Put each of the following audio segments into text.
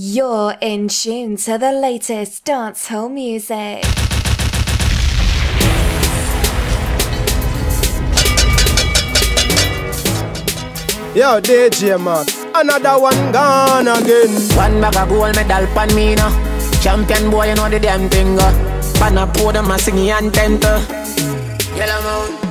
You're in tune to the latest dancehall music. Yo, DJ man, another one gone again. One bag of gold medal pan me now. Champion boy, you know the damn thing. Uh. Pan a podium, I sing anthem to. Yellow moon.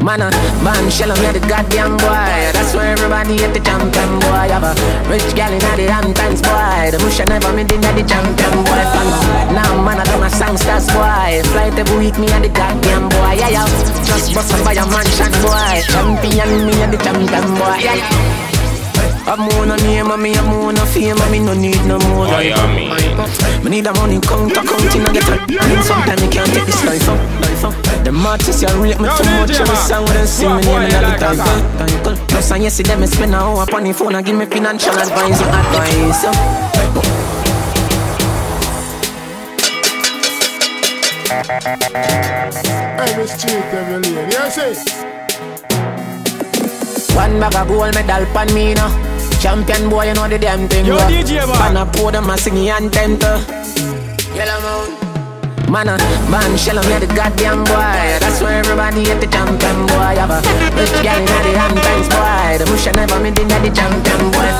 Man, uh, man, shell me the goddamn boy. That's why everybody hate the champion boy. Have a rich gal in the Hamptons boy. The bush never made in the champion boy. Fan. Now man, I do my songsters boy. Flight every week, me and the goddamn boy. Yeah, yeah. Just bust by a mansion boy. Champion, me and the champion boy. Yeah, yeah. I'm on a name and me I'm on a fame and me no need no more Oh, yeah, me. Me need a money count counting and get a And sometimes me can't take this life up, life up Them artists you rate me too much DJ Every man. song when they sing me name boy in you the like title Title Plus and you see them me spend a hour upon the phone And give me financial advice and advice. Hey, Miss Cheat, every lady. Yes, it. One bag of gold medal pan me now Champion boy you know the damn thing Yo. DJ man. Pan a podium and sing anthem to Yellow moon Man, uh, man, shell me the goddamn boy. That's why everybody hate the champion boy. Have a rich guy in the Hamptons boy. The bush never made in the champion boy.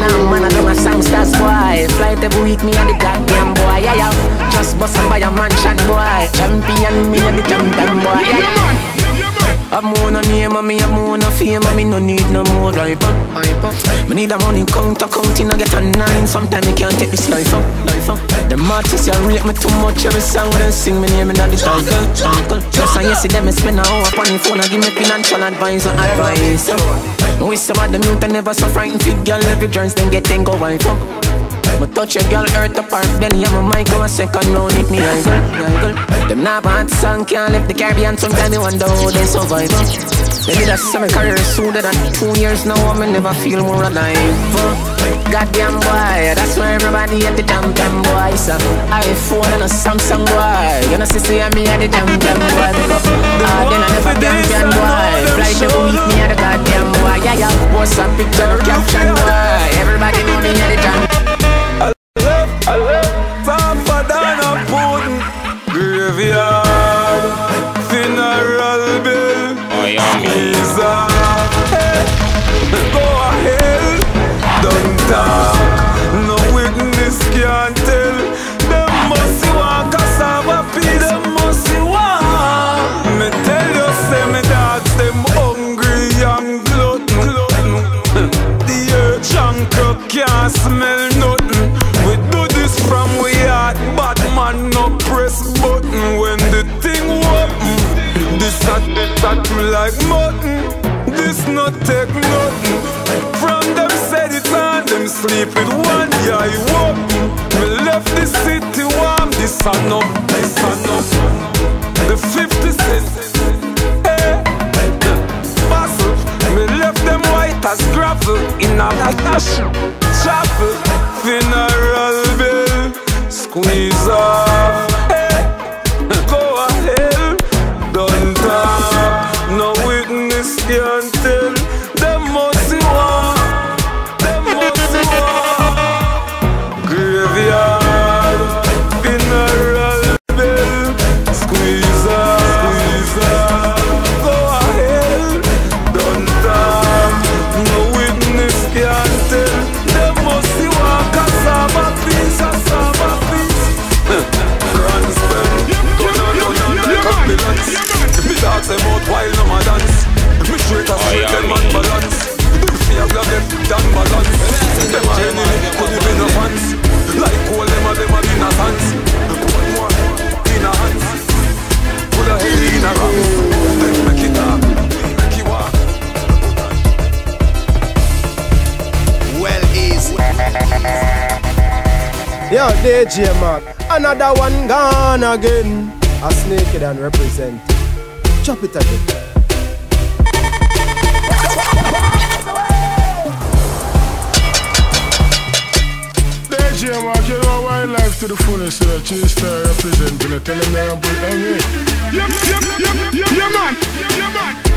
Now man, I do my songsters boy. Flight every week, me and the goddamn boy. Yeah, yeah. Just bustin' by a mansion boy. Champion, me and the champion boy. Yeah, yeah. I'm on a name and me I'm on a fame and me no need no more hype up. Me need a money count counting I get a nine. Sometimes me can't take this life up, life. Them artists you rate me too much every song when they sing me name in the title. Just and you see them spend a hour upon the phone and give me financial advice and advice. With some of them youth I never so frightened fit girl every chance then get ten go wife up. Me touch a girl, earth apart, belly and my mic go a second round hit me angle, angle. Them not bad song can't lift the Caribbean. Sometimes they wonder how they survive. did a seven career sooner than two years now. I me never feel more alive. Goddamn boy, that's why everybody at the champion boy. So iPhone and a Samsung boy. You know, sister, me at the champion boy. Ah, then I never champion With one eye open Me left the city warm This sun up, this sun up. The 50 cent Hey Bustle Me left them white as gravel In a chapel Funeral bill Squeeze off DJ man, another one gone again. A snake and represent. Chop it again. DJ Mark, you know wildlife to the fullest. So cheese star representing it. Tell them they don't put it on me. Yep, yep, yep, yep, yeah, man. Yeah, man.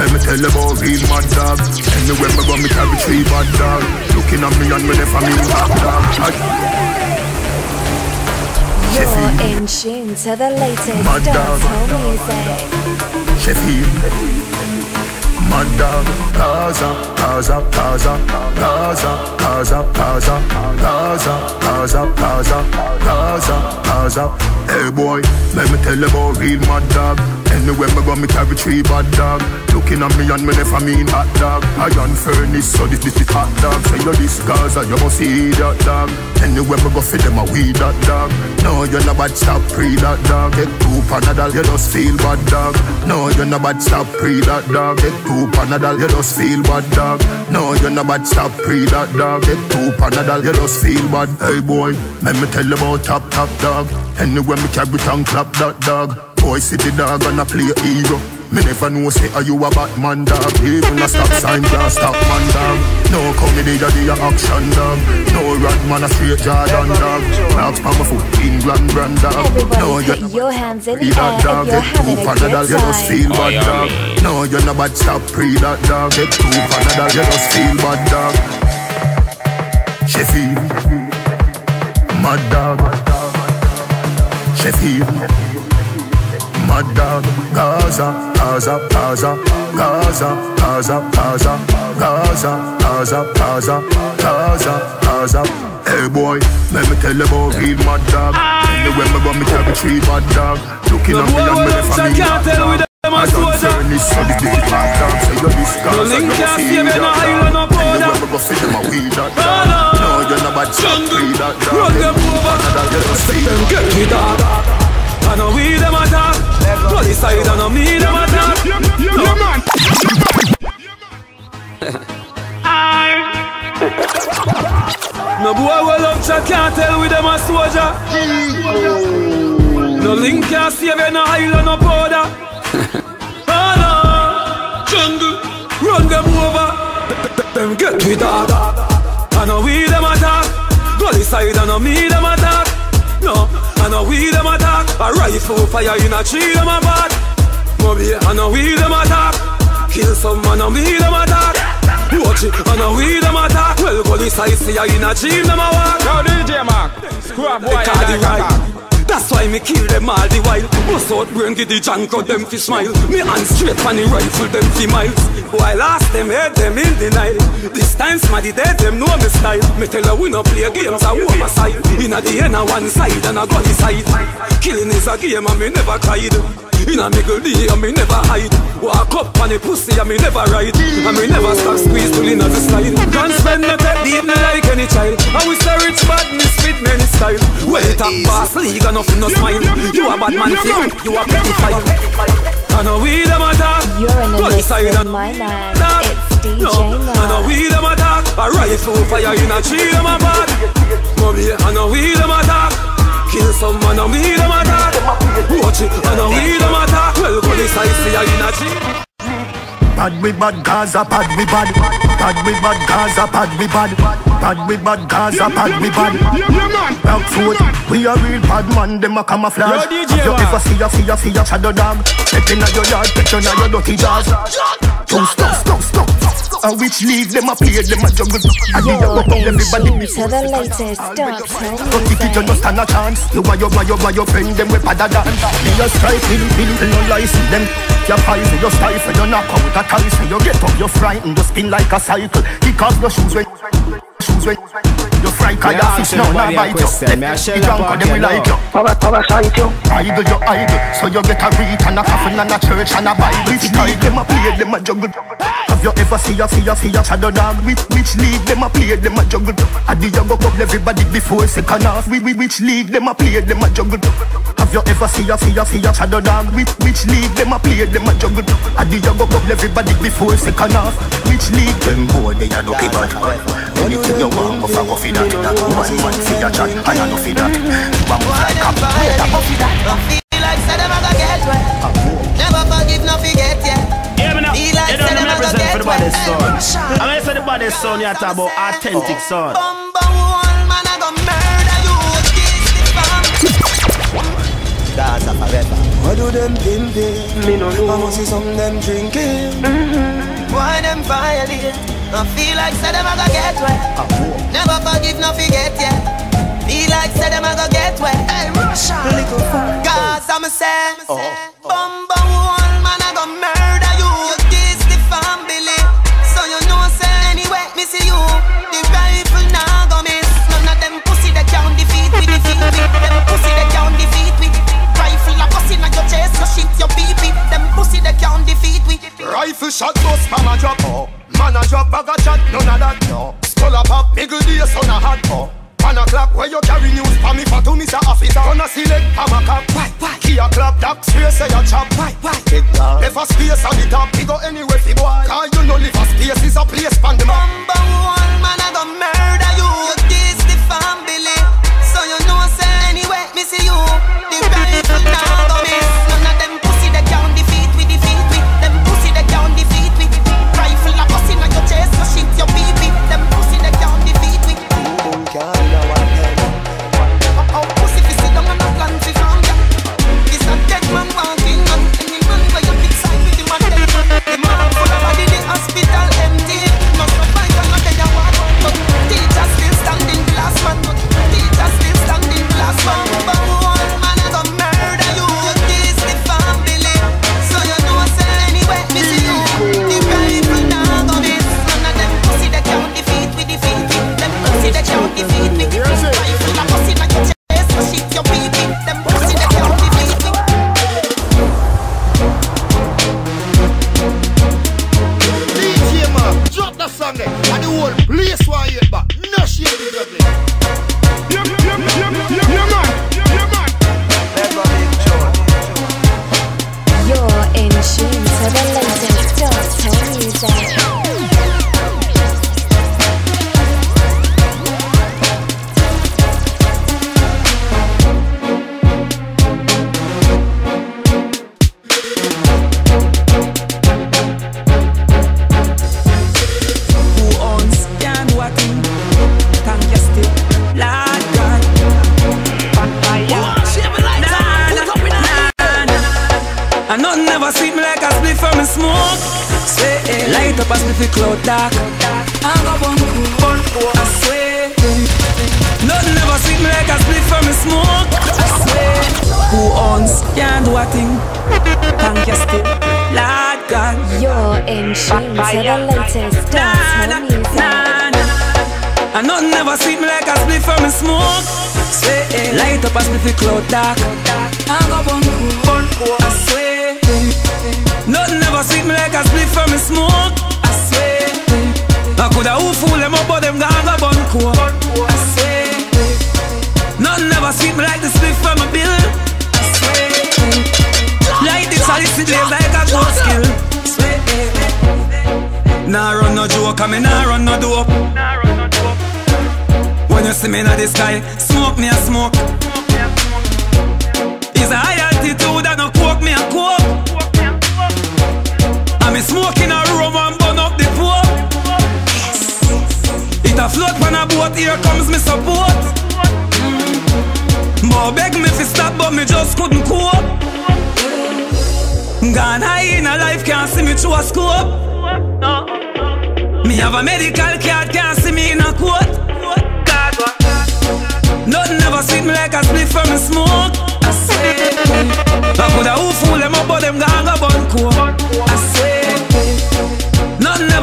Let me tell you about real mad dog. Anywhere me go, me carry three bad dog. Looking at me and me never mean bad dog. You're in tune to the latest Mad dog. dancehall music. Sheffield. Mad dog, Gaza, Gaza, Gaza, Gaza, Gaza, Gaza, Gaza, Gaza, Gaza, Gaza, Gaza. Hey boy, let me tell you about real mad dog. Anywhere me go, me carry three bad dog. Looking at me and me never mean hot dog. I on furnace, so this this is hot dog. Say you're this Gaza, you must see that dog. Anywhere me go, fit them a weed that dog. No, you're not bad, stop pre that dog. Get two panadol, you just feel bad dog. No, you're not bad, stop pre that dog. Get two panadol, you just feel bad dog. No, you're not bad, stop pre that dog. Get two panadol, you just feel bad. Hey boy, let me tell you about top top dog. Anywhere me carry tongue clap that dog. Boy, see the dog and I play hero. Me never know say are you a Batman dog? Even a stop sign can't stop man dog. No comedy a the action dog. No rat man a straight Jordan dog. Dogs pa my foot England brand dog. No Everybody you put your hands in the Pre that air dog, if you're get two having a panadol, good you just time. feel bad dog. Oh, no, you're not bad, stop pre that dog. Get two panadol, you just feel bad dog. Sheffield, mad dog. Sheffield, mad dog. Gaza, Gaza, Gaza, Gaza, Gaza, Gaza, Gaza, Gaza, Gaza, Gaza, Gaza. Hey boy, let me tell you about real mad dog. Anywhere me go, me carry three bad dog. Looking at me and me will left upset, me can't tell with them a I don't soldier. furnace, so this big hot dog. Say you this No Gaza, link you can't see save you, no that island, no dog. border. Anywhere me go, fit them a weed that Oh, dog. no. No, you're not I know me them attack. Yeah, man. No boy will love chat can't tell with them a soldier. No link can't save you, no island, no border. oh jungle, run them over. Them get me dog. I know we them attack. Police side, I know me them attack. No, I know we them attack. A rifle fire in a tree, them a bad. Moby, I know we them attack. Kill some man, know me them attack. Watch it, I know we them attack. Well, police I see ya in a dream, them a walk. Yo, DJ Mark, squad boy, They call the I right. That's why me kill them all the while. Bust out brain, get the junk out them fi smile. Me hand straight on the rifle, them fi miles. While last them head them in the night. This time smarty dead, them know me style. Me tell her we no play games, I want my side. Inna the end, a one side and I got the side. Killing is a game and me never cried. Inna me good day and me never hide. Walk up on the pussy and me never ride. And me never stop squeeze till inna the slide. Can't spend no take deep me like any child. I wish a rich badness fit many style. Well, top boss league and nothing no smile. You a bad man feel, you a pretty file. I know we them attack. You're in the Police mix with my man. It's DJ No, I know Mark. we them attack. A rifle fire in a tree, them a bad. Mommy, I know we them attack. Kill some man, know we them attack. Watch it, I know we them attack. Well, police I see ya in a tree. Bad we bad Gaza, bad we bad. Bad we bad Gaza, bad we bad. Bad we bad Gaza, bad we bad. Back foot, we a real bad man, them a camouflage. Yo, DJ Have you ever see a see a see a shadow dog? Step inna your yard, picture inna your dirty jaws. Two stop, stop, stop. A which league them a play, them a juggle. And the You're young up in everybody. tune before. the latest dancehall But if you don't stand a chance. You and your, your, your, your friend them with pada dance Be a strike, pill, pill, pill, no license them. Your poison, your stifle, you knock out a ties. You get up, you're frightened, you spin like a cycle. Kick off your shoes when Shoes when You fry cause your fish now, now everybody a bite you. question. Me a shell The drunk of them will like you. Power, power, sight you Idle, you idle. So you get a read and a coffin and a church and a Bible Which league them a play, them a juggle Have you ever see a, see a, see a shadow dog Which, which league them a play, them a juggle I did you go couple everybody before second half Which, which league them a play, them a juggle Have you ever see a, see a, see a shadow dog Which, which league them a play, them a juggle I did you go couple everybody before second half Which league them boy they a lucky bad Anything you want go for go for that One man for your chat and I know for that One more like a Don't feel like say them a go get wet. Never forgive, no forget, baddest sound. And when you say the baddest son. you're talking about authentic sound. Gaza forever. What do them pimping? Me no know. I must see some them drinking. Mm-hmm. Why them violate? I feel like say them I go get wet. Never forgive, no forget yet. Yeah. Feel like say them I go get wet. Hey Russia, little fuck. Gaza me say, oh. oh. Bumble one man I go murder. Your pee pee. Them pussy that can't defeat me. Rifle shot, bust, spam a drop, oh. Man a drop, bag a chat, none of that, no. Skull a pop, middle day, sun a hot, oh. One o'clock, where you carry news for me for to Mr. Officer. Gonna select, ham a cop. Why, why? Key a clap, dark space, say a chop. Why, why? Big dog. Left a space on the top, we go anywhere, fi boy. Cause you know live a space is a place, pan the map. Bumba one man a go murder you. Diss the family, so you know say anyway, me see you. The rifle now go miss.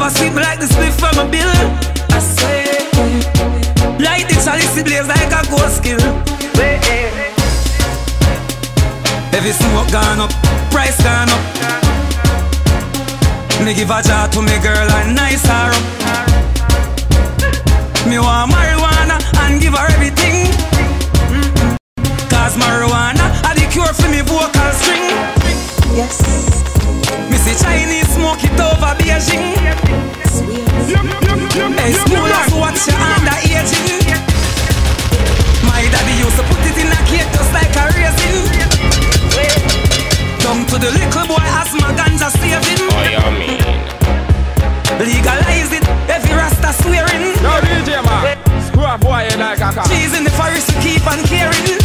Never sweet like the split from a bill. I swear. Light the chalice, blaze like a ghost skill. Every smoke gone up, price gone up. Me give a jar to me girl and nice her up. Me want marijuana and give her everything. Cause marijuana are the cure for me vocal string. Yes. Me see Chinese smoke it over Beijing. Hey, schoolers watch your underaging. My daddy used to put it in a cake just like a raisin. Down to the little boy asthma ganja saving. Oh, you mean? Legalize it, every rasta swearing. Yo, DJ man. Screw a boy like a car. Cheese in the forest, we keep on caring.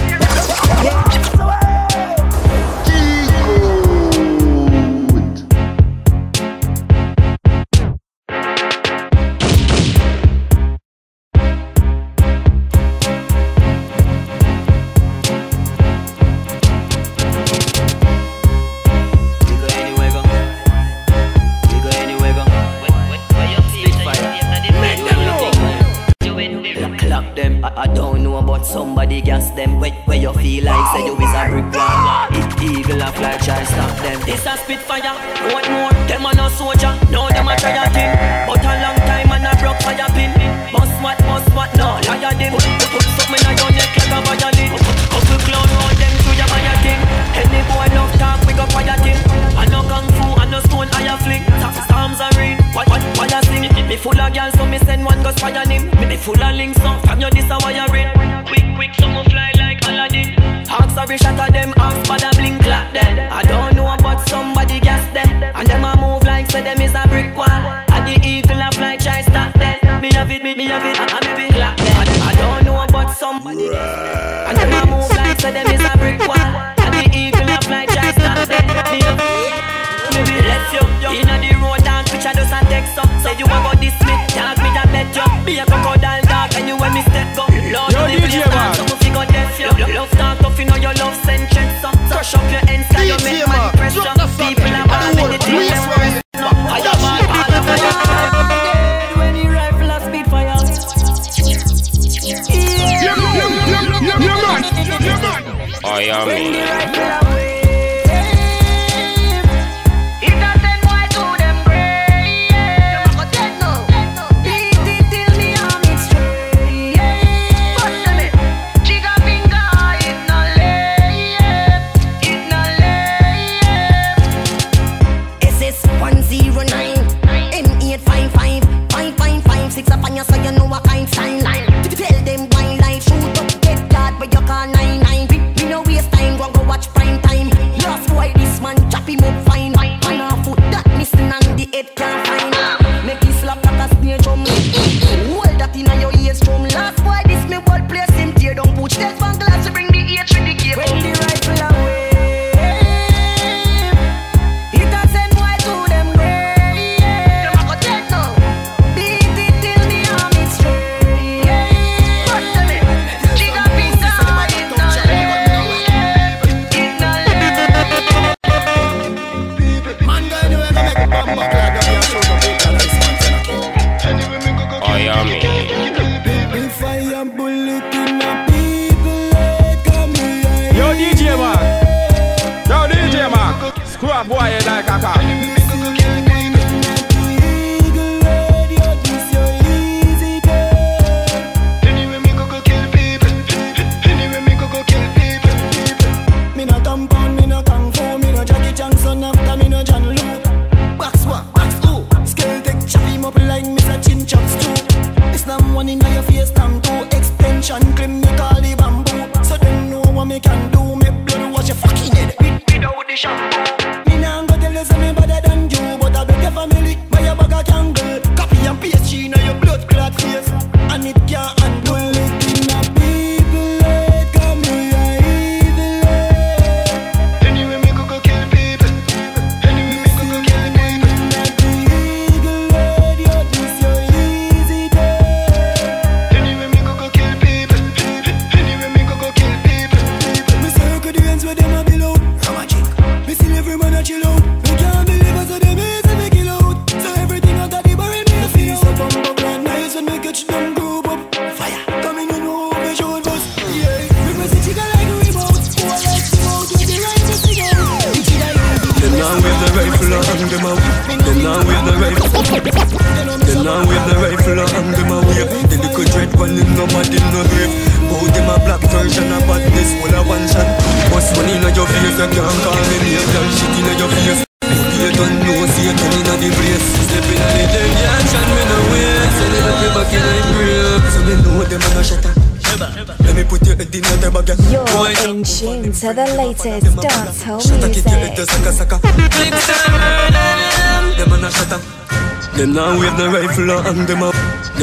spit fire. What more? Them are no soldier, no them a try a thing. But a long time and I broke fire pin. Must what, must what, no liar them. Put something in your neck like a violin. Couple clown all them to your fire thing. Any boy love talk, we go fire thing. I no kung fu, I no stone, I a flick. Storms are rain, what, what, fire thing? Me full of girls, so me send one go fire him. Me be full of links, so from your this a wire ring. Quick, quick, some fly like Aladdin. Hawks are rich, shatter them, half bad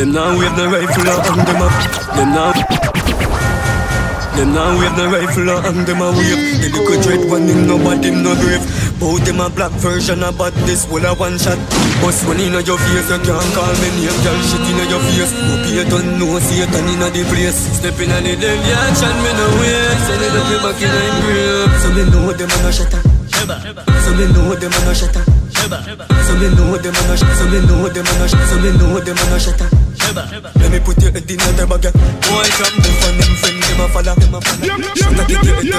Then now we have the rifle and them Then now. then now we have the rifle and them a wave. The little dread one in no bad him no brave. Both them a black version about this will a one shot. Bust one inna your face, you can't call me name. Girl shit inna your face. no you don't know Satan inna the place. Step inna the dem yard, chat me no way. Send it up your back in him grave. So me know them a no shatter. So me know them a no shatter. So me know them a no shatter. So me know them a no shatter. So me know them a no shatter. Let me put you in another bag Boy come Them fan them friend them a falla Them a falla Shut up the gate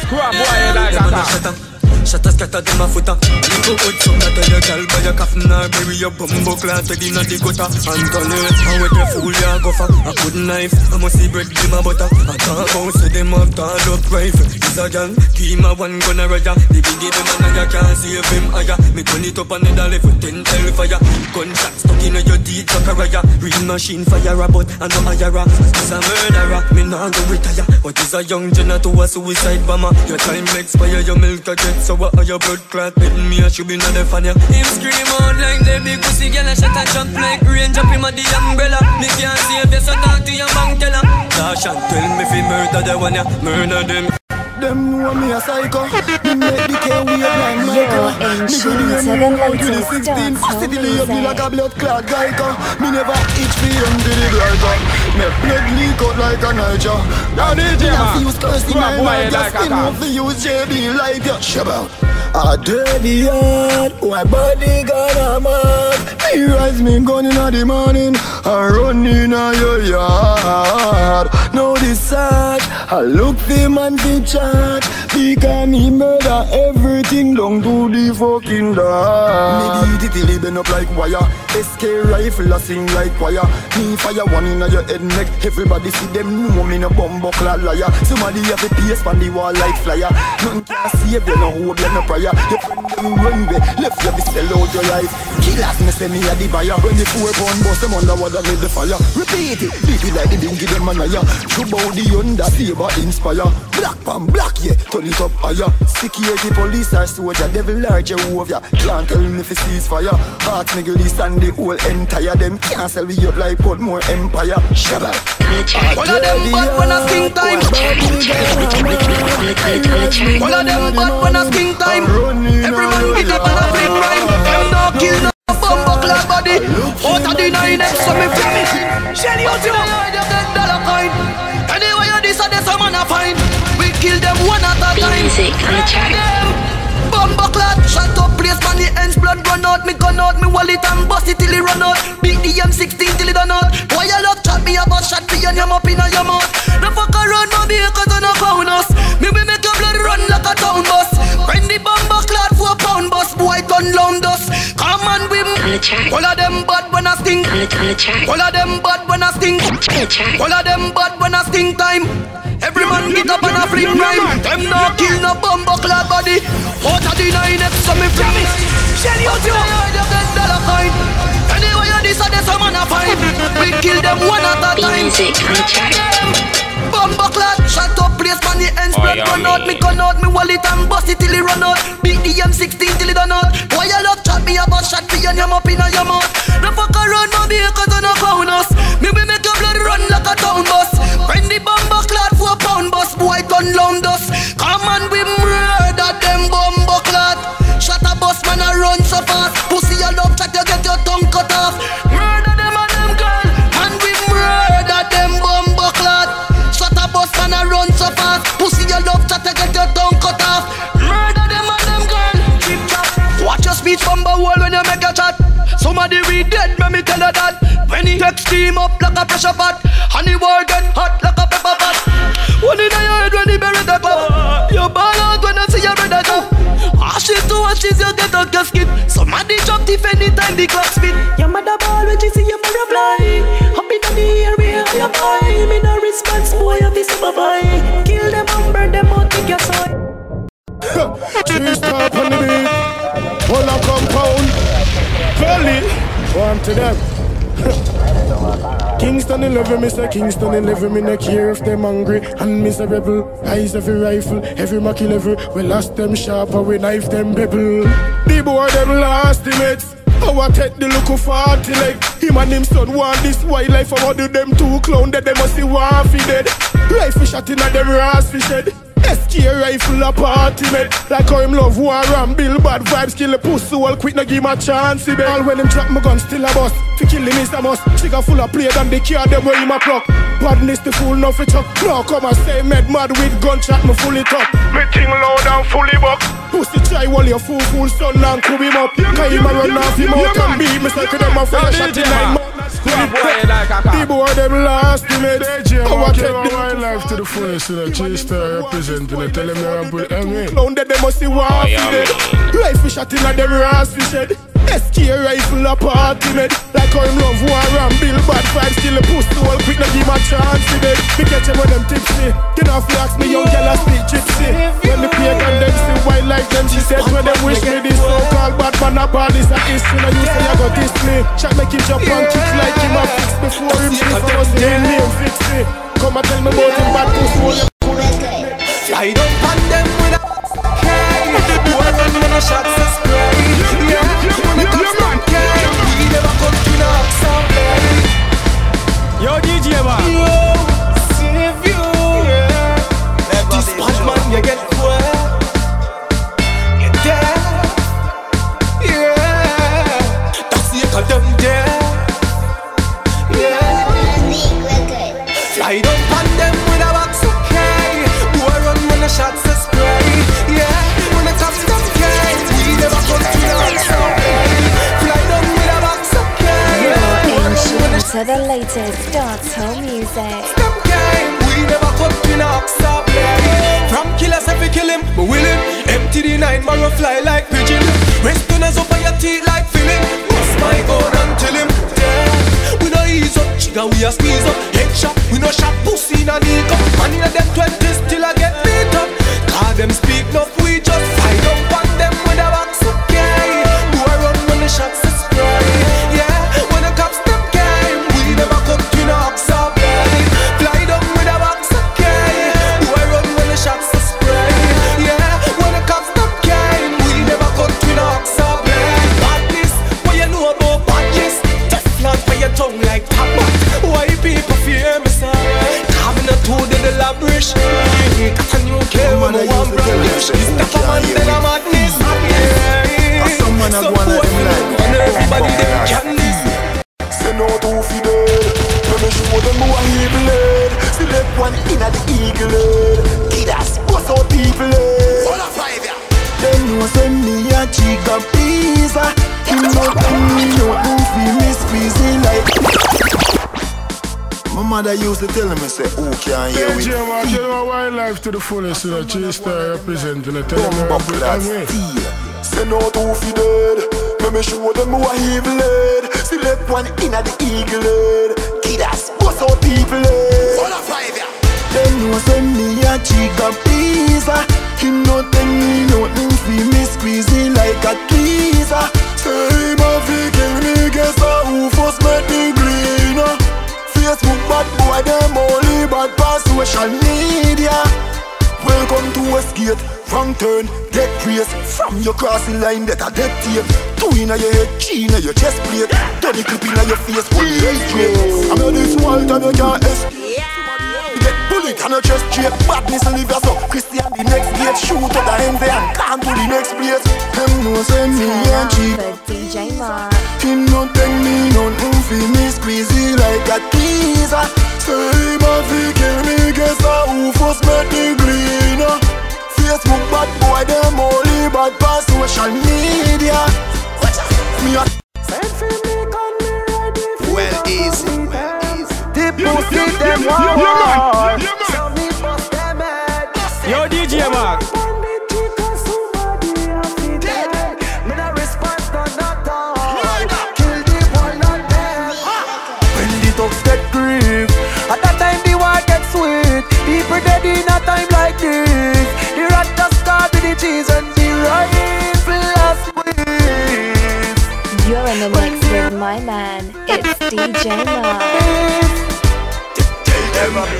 Squad boy like a car. Shatter scatter them a footer. Little hood some that tell your girl Buy a coffin or bury your bumbo clan Take the gutter. Anthony, how with the fool ya go for A good knife, I must see bread give my butter. I talk about say them up tall up rifle. Is a gang, keep my one gun a raja The biggie them and I can't save him higher Me turn it up and it a level ten tell fire. Gunshot stuck inna your teeth like a raya Real machine fire a but I no hire This a murderer, me nah go retire. But is a young Jenna to a suicide bomber. Your time expire, your milk a jet so what are your blood clot? Betting me I should be not the fan ya Him scream out like the big pussy girl and shut a jump like rain Jump him at the umbrella. Me can't save you so talk to your bank teller Dash and tell me if he murder the one ya Murder them them know me a psycho. Me make the K wave like Michael. Me go the M road with the 16. Steadily up me like a blood clot Geico. Uh, me never itch for under the glider. Uh, me blood leak out like a Niger. Now DJ me a fuse thirsty man like a spin off the use JB like a Shabba. A dirty yard, my body gonna mad. Me rise me gun inna the morning and run inna your yard. Now sad, I look the man fi chat because me murder everything down to the fucking dark. Me beat it till it bend up like wire. SK rifle a sing like choir. Me fire one inna your head neck. Everybody see them know me no bumbo clad liar. Somebody have a pace on the wall like flyer. Nothing can save you, no hope, you no prayer. Your friend them run away, left you sell out your life. Killers me say me a the buyer. When the four pound bust them under water with the fire. Repeat it, beat it like the dingy them man aya. Shoot out the under saber inspire. Black pan black yeah, turn it up higher. Security police or soldier, devil large over Can't tell me if it cease fire. Heart me release and the whole entire them can't sell we up like more empire. Shabba. All of them bad when I sting time. All of them bad when I sting time. Every man get up and a fling rhyme. Them no kill no bumbo clad body. Out of the nine X, so me me. Shelly out you you get dollar coin. Anyway you this or this a man a find. Kill them one at a time. Music on the track. Bumbo clad, shut up place man the ends blood run out. Me gun out, me wallet and bust it till it run out. Beat the M16 till it done out. Boy you love chat me about shot me and yam up inna your mouth. The fuck around my because I no found us. Me we make your blood run like a town bus. When the bumbo clad four pound bus, boy turn long dust. Come on we all of them bad when I sting. All of them bad when I sting. All of them bad when I sting time. Every man get up and a flip rhyme. Them no kill no bumbo clad body. Out of the nine X, so me promise. Shelly out you heard of that dollar coin. Anyway you this or this a man a find. We kill them one at a time. Bumbo clad, shut up place man the ends oh, spread run out. Me gun out, me wallet and bust it till it run out. Beat the M16 till it done out. Boy you love chat me about shot me and yam up inna your mouth. The fuck around my because Somebody read dead, let me tell you that. When he text steam up like a pressure pot, and the war get hot like a pepper pot. One in your head when the berry the pop. You ball out when you see your brother top. Ash it to ashes, you get a gasket. Somebody drop the anytime the clock spin. Your mother ball when she see your mother fly. Up in the air, we have your boy. Me no response, boy, of this super boy. Warm to them. Kingston 11, me say Kingston 11, me no care if them angry and rebel. Eyes every rifle, every Mackie level. We lost them sharp and we knife them pebble. The boy them last mates. Our take the look of party like him and him son want this wildlife. I want do them two clown that they must see one fi dead. Rifle shot in at them ass fi shed. SK rifle a party mate Like how him love war and build bad vibes Kill the pussy all quick no give him a chance he All when him drop my gun still a bust. Fi kill him is a must. Trigger full of play than the car them where him a pluck. Badness the fool no fi chuck No come and say mad mad with gunshot me full it up. Me ting loud and fully buck Pussy try while your fool fool son and cub him up. Cause him a run off him out and beat me Circle them a fire shot in nine months Scrap boy like a The boy them last minute. DJ, I man, want kill take our the life to the fullest. You know, G-Star representing it. Tell them you're a put M Found that they must see war for yeah, dead. Rifle shot in a them ass fi shed. SK rifle a party med. Like how him love war and Bill bad five still a pussy all quick. No give him a chance to dead. Me catch him when them tipsy. Then off ask me young girl a speak gypsy. When the pagan them see white like them, she said when them wish me this so-called bad man a bad is a history. Now you say you got this me. Shot make him jump and kick like him a fix before him. I was name name fix me. Come and tell me about him bad pussy. Bumbo put clad M steel Say no to fi dead Let me show them who a evil head Select one inna the eagle head Kid us, bust out people head Hold up five ya Them know say me a chica pizza Him no tell me nothing fi me squeezy like a tweezer Say him a fi kill me guess a who first make me green uh. Facebook bad boy them only bad pass social media Welcome to Westgate Wrong turn, get race From your crossing line that a dead tape Two inna your head, three inna your chest plate. Twenty clip inna your face, one head straight. I'm your this Walt and you can't escape. Get bullet and your chest straight. Badness live your so Christian the next gate. Shoot up the hands and can't to the next place. Them know send me and cheap For DJ Mark. him no tell me nothing fi me squeezy like a teaser Say him a fi kill me guess a who first make me green uh. Facebook bad boy them only bad pass social media Me a Well easy. The pussy them want in the mix with my man. It's DJ Mark.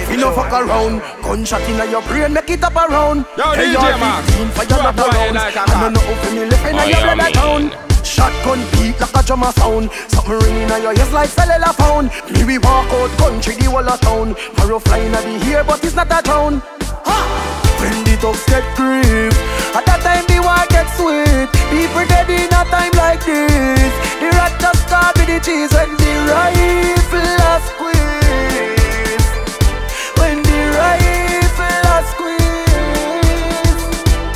We no fuck around Gunshot inna your brain Make it up around Yo, DJ Mark. Fire not Drop boy around like a I don't know if me left inna Oh, your yeah, blood man. town Shotgun beat like a drummer sound Something ringing in your ears like cellular phone Me we walk out country the whole of town Arrow flying at the air but it's not a town ha! When the thugs get grief At that time the war get sweet People dead in a time like this The rat just start with the cheese When the rifle a squeeze When the rifle a squeeze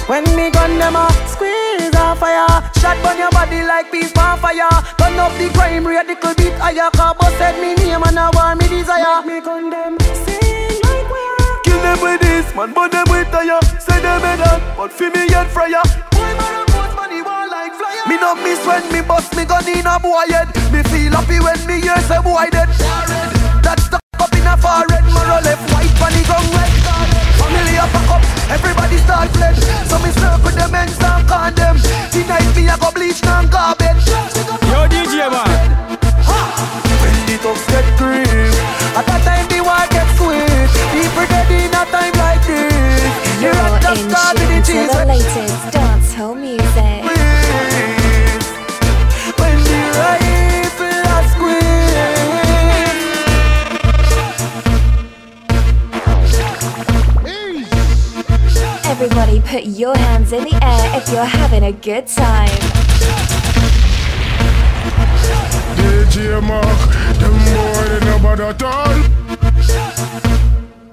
When me gun them a squeeze a fire Shot burn your body like peace on fire. Turn up the crime rate, little bit higher. Cause said me name and I want me desire. Make me condemn, them with this, man, burn them with tire. Say them head up, but feel me yet fryer. Why man a post money war like flyer? Me no miss when me bust me gun in a boy head. Me feel happy when me hear say boy dead. That's stuck up in a forehead. Mara left white when he gun red. Family a up, everybody a good time. DJ Mark, them boy they no bad at all.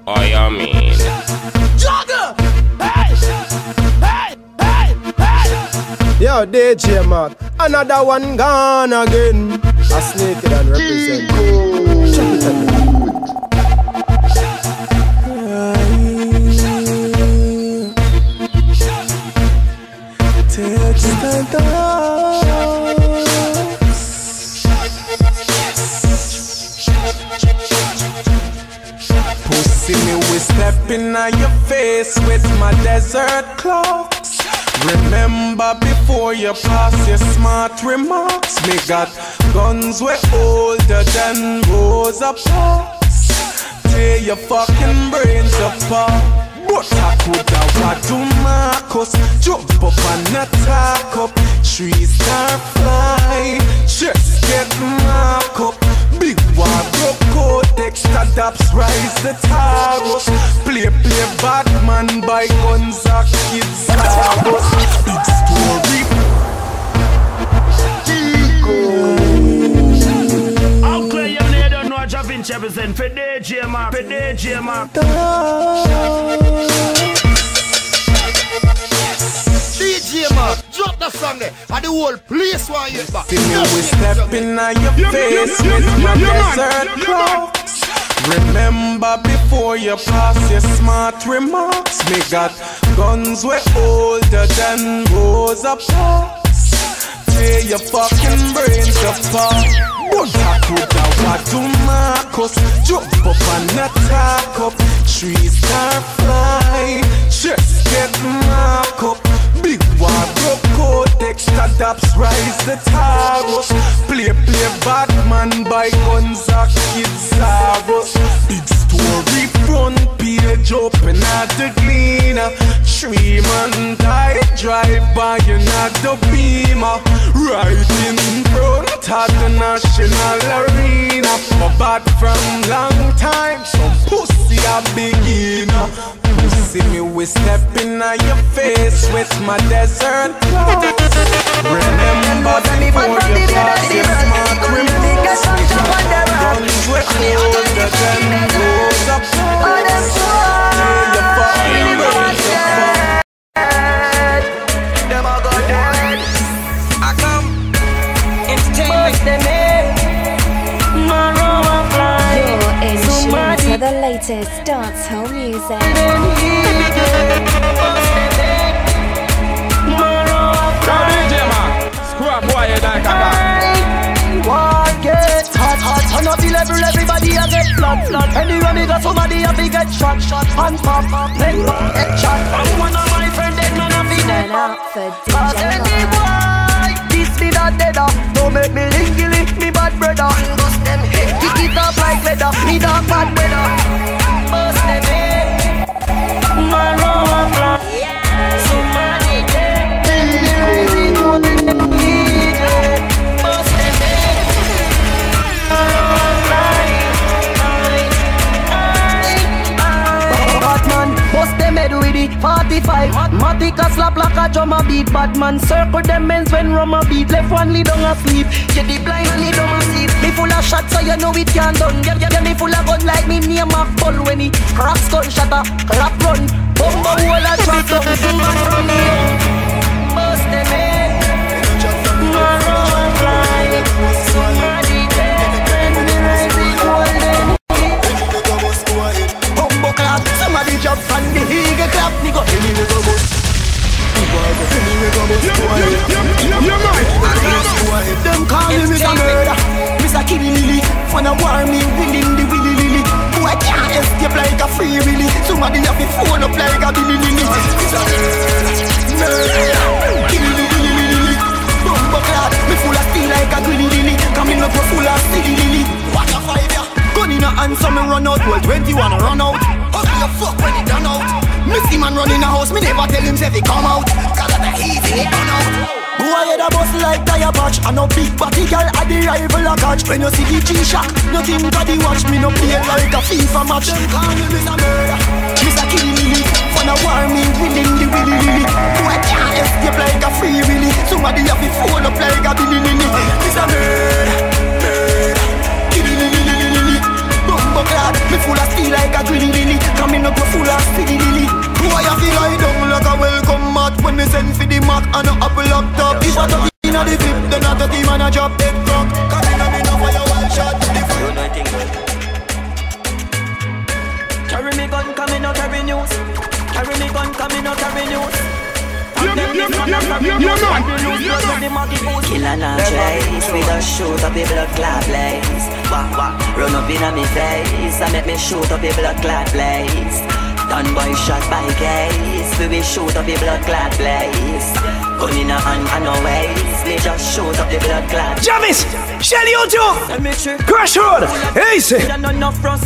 I am mean. Jogger! Hey! Hey! Hey! Hey! Yo, DJ Mark, another one gone again. I sneak and represent. Check my desert clocks. Remember before you pass your smart remarks. Me got guns way older than Rosa Parks. Tear your fucking brains apart. But I could have to Marcus Jump up and attack up Trees start fly Chest get mark up cortex Adapts rise the Taurus Play play Batman Buy guns a kids Taurus Big story How clear you know you don't DJ Mark, for DJ Mark. DJ Mark, drop that song there, and the whole place want you back. See me we stepping on your face with my desert clocks. Remember before you pass your smart remarks. Me got guns way older than Rosa Parks. Tear your fucking brains apart. But I could have what to Marcus Jump up and attack up Trees start Batman Buy guns a kids Taurus Big story front page Open at the cleaner. Three man tie Drive by and not the beamer. Right in front of the national arena. But bad from long time Some pussy a beginner Pussy me we stepping on your face With my desert clothes Remember before you pass your smart remarks Guns were older than those of Till you fucking brains apart Them a go dead. I come. Entertainment. You're in tune the latest dancehall music. Everybody a get flood, flood. Anywhere me go, somebody a be get shot, shot, and pop, then pop, get shot. And one of my friend dead man a be dead. Cause DJ any Mark. boy, this me that deader. Uh. Don't make me linky link me bad brother. Bust them head, kick it up like leather. Me dog bad weather. I a slap like a drum a beat Bad man circle them men's when rum a beat. Left one lead down asleep. Yeah, the blind man lead down asleep. Me full of shots so you know it can't done. Yeah, yeah, yeah me full of gun like me name a full When he cracks gun shot a crap run. Bumbo wall a track down. Bumbo from me Bust them head. Marrow fly Summer Somebody jump on the eagle clap, nigga. Any nigga bust. War me, willing the willy lily. Boy can't escape like a free willy. Somebody have to phone up like a billy lily. Mr. Murder, Killy Lily Lily. Bumbo me full of steel like a grilly lily. Coming up full of silly lily. What a five ya? Gun in a hand, so me run out. Well, 21 run out. Ugly a fuck when it done out. Missy man run in a house, me never tell him say he come out. Cause of the easy, it done out. Oh. Boy, head a bust like tire patch? And no big body girl at the rival a catch. When you see the G-Shock, nothing body watch. Me no play like a FIFA match. Them call me Mr. Murder, Mr. Killy Lily Wanna war me, willing the willy lily. Boy, can't escape like a free willy? Somebody have to phone up like a billy lily. Mr. Murder, Bumbo clad, me full of steel like a grilly lily. Coming up full of silly lily. Boy, I feel like down like a welcome mat. When me send for the Mac and a Apple laptop If I talk in a the flip, then I talk him and a drop dead crack Cause in a me no fire one shot. The front Carry me gun, come in, no carry news. Carry me gun, come in, no carry news. Killer not chase, we just shoot up the blood clot blaze. Wah wah, run up inna me face, and make me shoot up the blood clot blaze. Done boy shot by case, we will shoot up the blood clot blaze. Gun in a hand and no waste, we just shoot up the blood clot. Javis, Shelly Ojo, Crash Road, Easy. There no enough cuss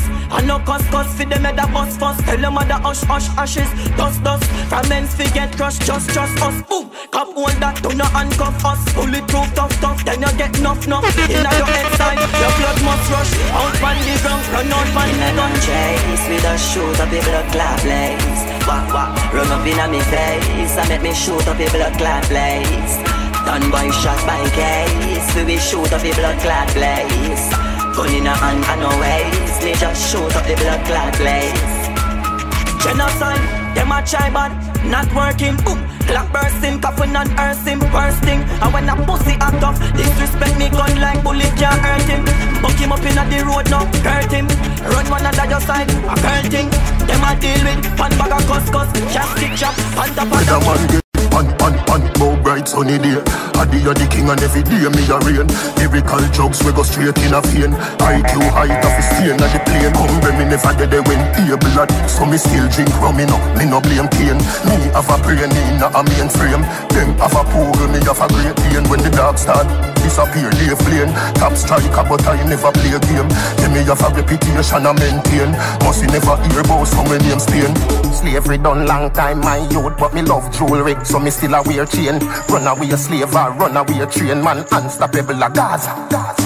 cuss for them head a bust fuss. Tell them other hush hush ashes, dust dust. From men's fi get crushed, just trust us. Boom, cop hold that, do not handcuff us. Bulletproof tough tough, then you get enough enough. Inna your head side, your blood must rush. Out on the ground, run out on the gun. chase, we just shoot up the blood clot blaze. Wah wah, run up inna me face, I make me shoot up the blood clot blaze. Done boy shot by case, we shoot up the blood clot blaze. Gun in a hand and no waste, me just shoot up the blood clot blaze. Genocide, them a try bad, not working. Boom, clock bursting, coffin and earthing, bursting. And when a pussy act off, disrespect me gun like bullet can't hurt him. Buck him up in the road now, hurt him. Run one under your side, a hurt thing. Them a deal with one bag of cuss cuss, chop, and the With a man get on, on, on, more bright sunny day. I the the king and every day me a rain. Lyrical jokes we go straight in a vein. IQ height of a stain at the plane. Come me never get there when able at. So me still drink rum, me no, me no blame cane. Me have a brain in a mainframe. Them have a pool, me have a great pain. When the dog start disappear, leave plane. Top striker, but I never play a game. Then me have a reputation I maintain. Must you never hear about some my name Spain. Slavery done long time, my youth, but me love jewelry, so me still a wear chain. Run away a slave or run away a train, man, unstoppable a Gaza.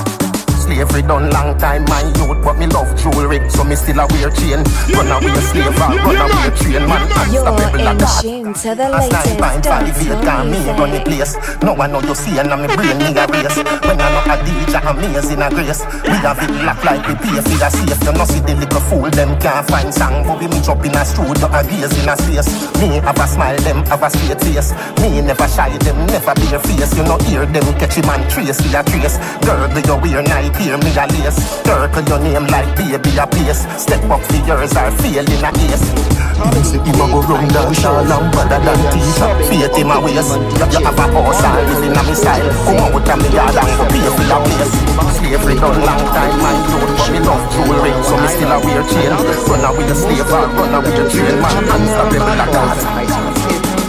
Slavery done long time, my youth, but me love jewelry, so me still a wear chain. Run away a slave or run away a train, man, You're a in Gaza. tune to the A latest nine five eight dancehall can me run the place. No one know you see and I'm brain me a race. When I know a DJ amazing a grace. We have it locked like we pay for the safe. You know see the little fool them can't find song. But we me jump in a studio a gaze in a space. Me have a smile, them have a straight face. Me never shy, them never bare face. You know hear them catch him and trace with a trace. Girl, do you wear night here me a lace. Circle your name like baby a place. Step up for yours or fail in a. Me say him a go run down Shalom better than teacher Faith in my waist. You have a horse and live in a me style Come out of me yard and go pay for your place. Slavery done long time my youth But me love jewelry. So me still a wear chain. Run away a slave or run away a train Man. Unstoppable like Gaza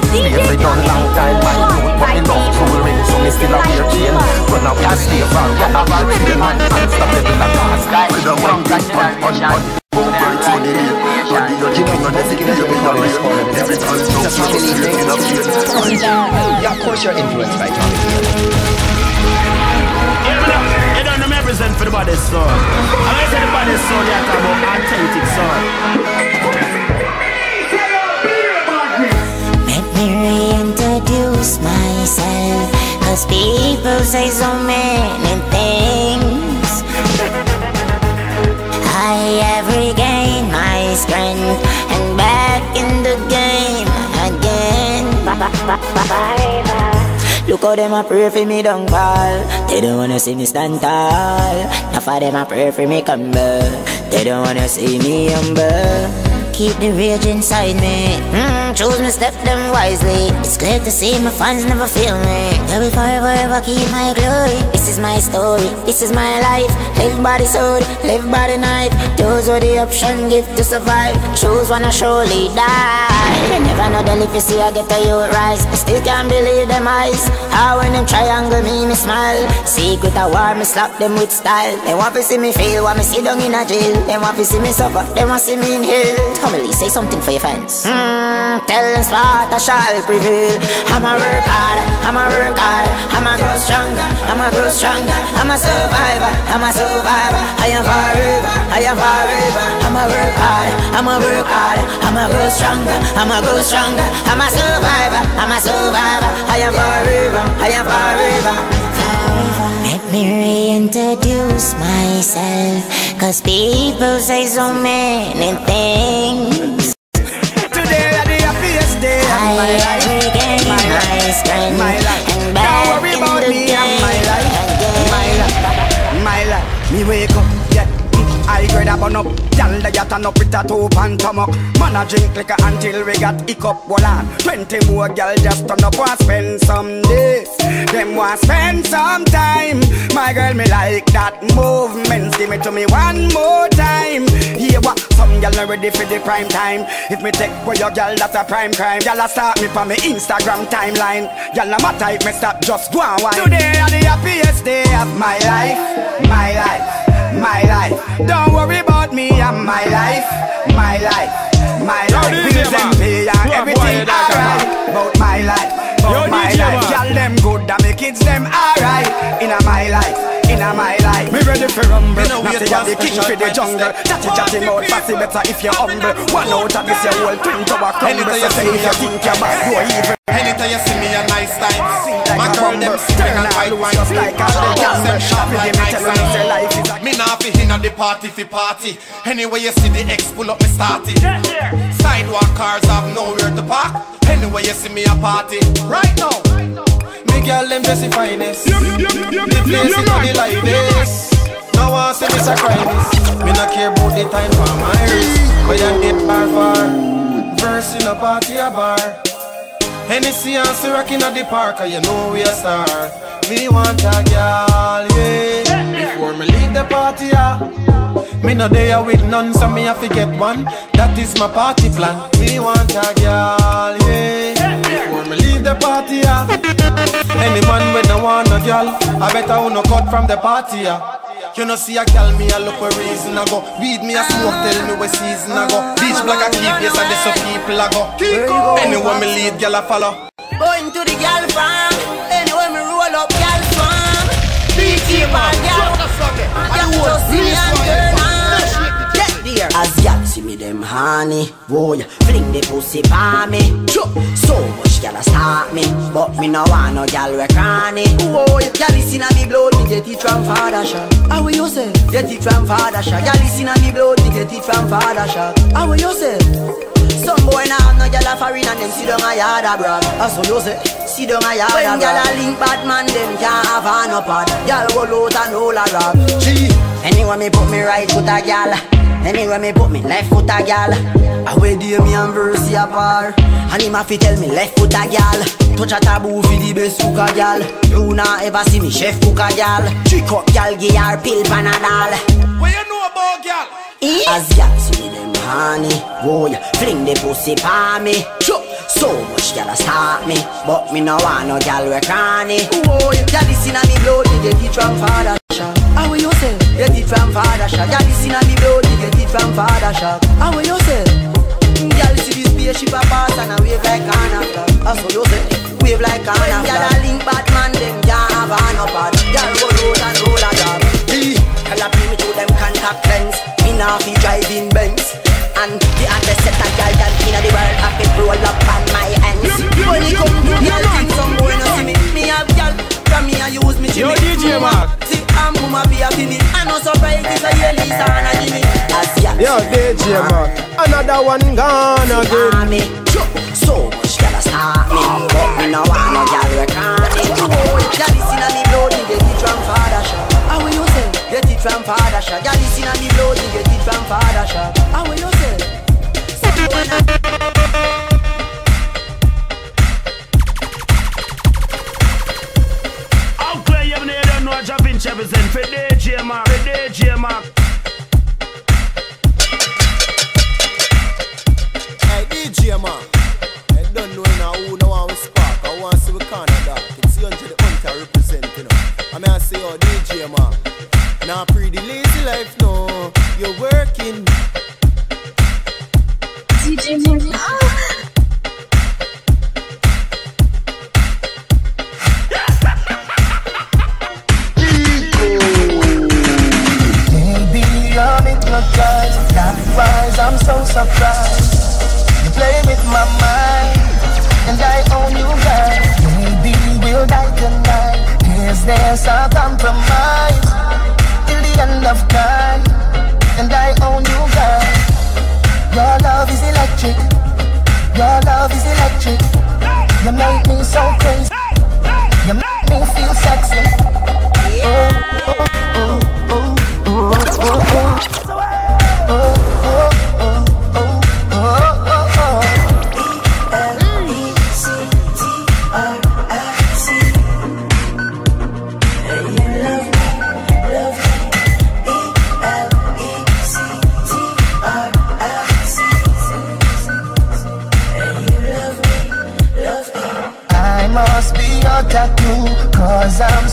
Slavery done long time my youth But me love jewelry me still a wear chain. Run away a slave or run away a train Man unstoppable like Gaza With a one big man on on Birds on the hill Body on king and every day me a real Every time jump so straight in a vein Yeah, of course you're influenced by Tommy. You don't know me represent for the body soul. And I say the body soul, you talk about authentic soul. Let me reintroduce myself Cause people say so many things. I have regained my strength And back in the game again. Look how them a pray for me don't fall. They don't wanna see me stand tall. Enough of them a pray for me come back. They don't wanna see me humble keep the rage inside me. Mm, choose me step them wisely. It's clear to see my fans never feel me. I will forever ever keep my glory. This is my story, this is my life. Live by the sword, live by the knife. Those are the option give to survive. Choose one, I surely die. You never know the if you see I get a youth rise. I still can't believe them eyes. How when them triangle me, me smile. Secret a war, me slap them with style. They want to see me fail, want me sit down in a jail. They want to see me suffer, they want to see me in hell. Tommy, say something for your fans. Mm, tell them Sparta shall prevail. I'ma work hard, I'ma work hard, I'ma grow stronger, I'ma grow stronger. I'm a survivor, I'm a survivor. I am forever, I am forever. I'ma work hard, I'ma work hard, I'ma grow stronger, I'ma grow stronger. I'm a survivor, I'm a survivor. I am forever, I am forever. Me reintroduce myself Cause people say so many things Today are the happiest day of I my life. regain My my life. strength My life. And Don't worry in about the me and my life. My life. My life. Me wake. I grade up on up, gal they turn up with a two pan stomach. Man a drink liquor until we got hiccup wall on. Twenty more gal just turn up and spend some days. Them want spend some time. My girl me like that movement. Give it to me one more time. Yeah, what? Some gal not ready for the prime time. If me take for your gal, that's a prime crime. Gal a start me for me Instagram timeline. Gal no matter if me stop, just go and wine. Today are the happiest day of my life, my life my life. Don't worry about me and my life, my life, my life. Bills and pay and Go on, boy, everything alright. About my life, about my life. Girl them good and me kids them alright. Inna my life, inna my life. Me ready for rumble. Me know Not wait say you're for the king for the jungle. Chatty chatty mouth, fussy better if you're humble. One out of this your whole twin tower crumble. Anytime So you say see if you think you're bad, go evil. Anytime you see me a nice time My girl them sing and white wine like a gamble. them Happy like me night tell life is sign Me nah fi inna the party fi party Anyway you see the X pull up me start it Sidewalk cars have nowhere to park Anyway you see me a party Right now Girl them just the finest The place is the lightest Now I see me sacrifice Me not care about the time for my wrist But you get far far Verse in a party a bar Hennessy and Ciroc inna the park, and you know we a star. Me want a girl, yeah. Before me leave the party, yeah. Me no there with none, so me have to get one. That is my party plan. Me want a girl, yeah. Before me leave the party, yeah. Any man when I want a girl, I better who no cut from the party, yeah. You know see a girl me a look for reason I go Weed me a smoke tell me where season I go Beach black I keep yes I this so people I go Anywhere me lead girl I follow Going to the gal farm. Anyway, me roll up gal farm. BT man, gal. Gal just see me and turn on. Get there. As gal see me them honey, boy, fling the pussy pa me. So much gal a start me, but me no want no gal we cranny. Boy, gal listen a me blood, me get it from father shop. How will you say? Get it from father shop. Gal listen a me blood, me get it from father shop. How will you say? Some boy now have no gyal a foreign and them sit down a yard a brag. That's what you say. Sit down a yard a brag. When gyal a link bad man, them can't have no pad. Gyal roll out and roll a rag. Gee. Anyway me put me right foot a gyal. Anyway me put me left foot a gyal. Away day me and Versi a par. And him a fi tell me left foot a gyal. Touch a taboo fi the best cook a gyal. You not ever see me chef cook a gyal. Trick up gyal, give her pill panadol. What you know about girl? As y'all see them honey, oh boy, fling the pussy pa me. Choo. So much gyal a start me, but me no want no gyal we cranny. Oh, boy, gyal this inna me blood, me get it from father. How will you say? Get it from father shop. Gyal this inna me blood, me get it from father shop. How will you say? Gyal see this spaceship a pass and a wave like Anna flag. That's what you say. Wave like Anna flag. Gyal a link bad man, them can't have a no pad. Gyal roll and roll a job. Gyal a pay me to them contact lens. Me nah fi driving Benz. And the other set of gyal that inna the world have it roll up on my ends. When it come to gyal Yo, DJ man, another one gone again. So much gotta stop me, but me no want no girl we can't. Girl, it's inna me blood, me get it from father shop. How you say? Get it from father shop. Girl, it's inna me blood, me get it from father shop. How you say? represent for DJ Mark, for DJ Mark. Now, pretty lazy life, no. You're working. DJ Mark. Maybe I'm. That's why I'm so surprised. You play with my mind, and I own you, girl. Maybe we'll die tonight. Is there some compromise end of time? And I own you, girl. Your love is electric. Your love is electric. You make me so crazy. You make me feel sexy. Oh, oh, oh, oh, oh, oh, oh.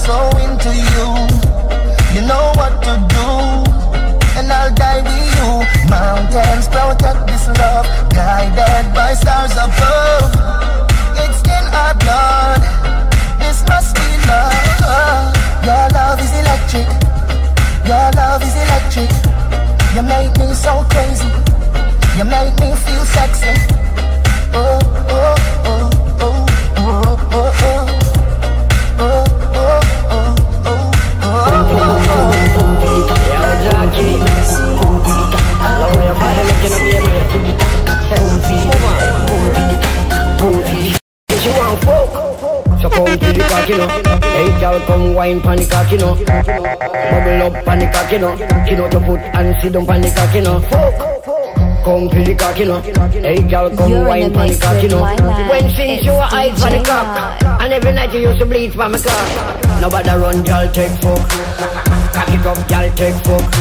So into you. You know what to do, and I'll die with you. Mountains protect this love, guided by stars above. It's in our blood, this must be love. Your love is electric, your love is electric. You make me so crazy, you know. Bubble up pan the cock, you know. You know to put and sit down pan the cock, you know. Come to the cock, you know. Hey girl, come You're in wine pan the cock, you know. When since you were eyes for the cock. And every night you used to bleed for my cock. Nobody run, girl, take fuck Cock it up, girl, take fuck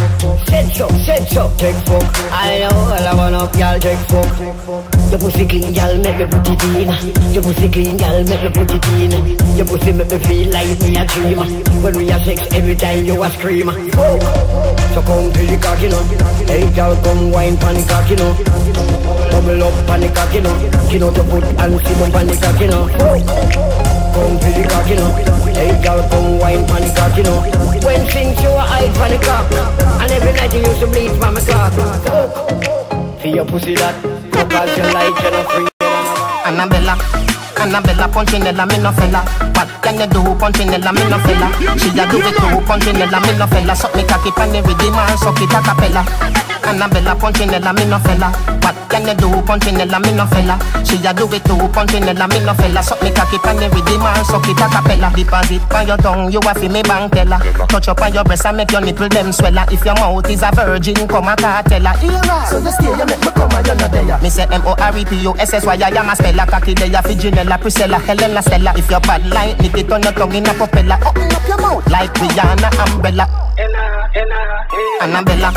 Set so, set so, take fuck I know, all I want up, girl, take fuck Your pussy clean, girl, make me put it in Your pussy clean, girl, make me put it in Your pussy make me feel like me a dream When we have sex, every time you a scream Fuck. So come to the cock, you know Hey, girl, come wine pan the cock, you Bubble up pan the cock, You to put and sit down pan the cock, know Come to the cock, you know Hey, girl, come wine pan the cock, you know When things you a hide pan the cock And every night you used to bleed from my cock For your pussy that Cause you like you know free Annabella, Annabella Punchinella, me no fella. What can you do, Punchinella, me no fella? She a do it too, Punchinella, me no fella. Suck me cocky pan the rhythm and suck it a cappella. Annabella Punchinella, me no fella. What can you do, Punchinella, me no fella? She a do it too, Punchinella, me no fella. Suck me cocky pan the rhythm and suck it a cappella. Deposit on your tongue, you a fi me bank teller. Touch up on your breast and make your nipple them swella. If your mouth is a virgin, come a cartella. Era. Ah. So you stay, you make me come and you're there. Me say M O R E P U S S Y I am a speller. Cocky there, Figinella, Priscilla, Helena, Stella. If your bad like me, it on your tongue in a propeller. Open up your mouth like Rihanna, Umbrella. Annabella,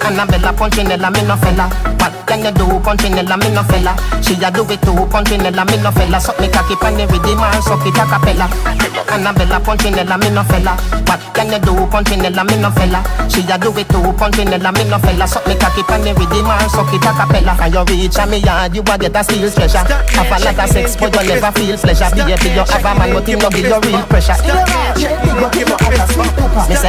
Annabella, Punchinella, me no fella. What can you do, Punchinella, me no fella? She a do it too, Punchinella, me no fella. Suck me cocky pan the rhythm and suck it a cappella. Annabella, Punchinella, me no fella. What can you do, Punchinella, me no fella? She a do it too, Punchinella, me no fella. Suck me cocky pan the rhythm and suck it a cappella. And you reach a me yard, you a get a steal treasure. Have a lot of sex, but you never feel pleasure. Baby, you have a man, but him no give you real pressure. Me say